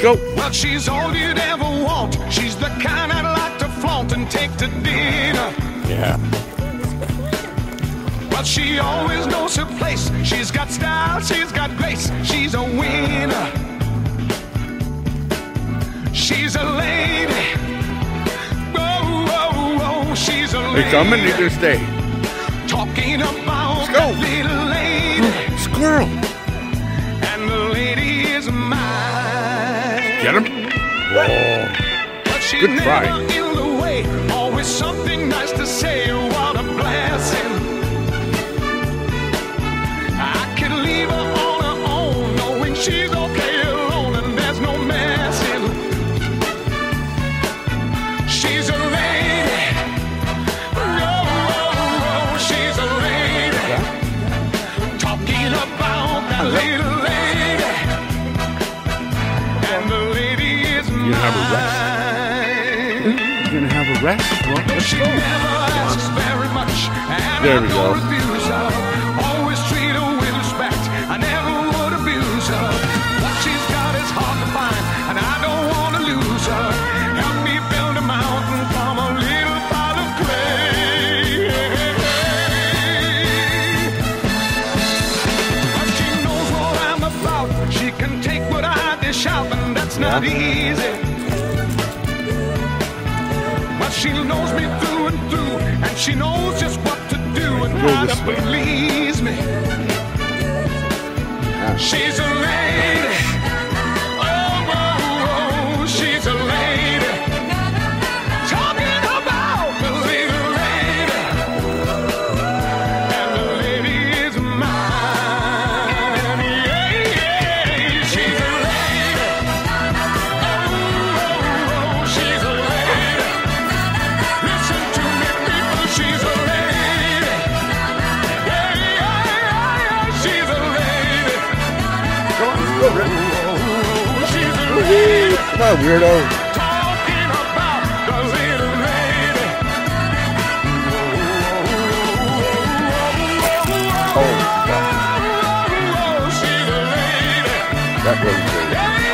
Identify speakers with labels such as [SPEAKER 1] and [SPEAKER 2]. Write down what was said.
[SPEAKER 1] go.
[SPEAKER 2] Well, she's all you'd ever want. She's the kind I'd like to flaunt and take to dinner.
[SPEAKER 1] Yeah.
[SPEAKER 2] But she always knows her place. She's got style, she's got grace. She's a winner. She's a lady. Whoa, whoa, whoa. She's a lady.
[SPEAKER 1] They come and either stay.
[SPEAKER 2] Talking about
[SPEAKER 1] Let's go.
[SPEAKER 2] little lady.
[SPEAKER 1] Squirrel. Get him. Whoa. Good
[SPEAKER 2] never
[SPEAKER 1] try.
[SPEAKER 2] in the way. Always something nice to say. What a blessing. I could leave her on her own, knowing she's
[SPEAKER 1] have a rest? You gonna have a rest? Well, let's go. There we go.
[SPEAKER 2] Always treat her with respect. I never would abuse her. What she's got is hard to find, and I don't want to lose her. Help me build a mountain from a little pile of clay. But she knows what I'm about. She can take what I dish out, and that's not easy. She knows me through and through, and she knows just what to do and how to please me. She's a
[SPEAKER 1] Come on, weirdo.
[SPEAKER 2] Oh,
[SPEAKER 1] that was great.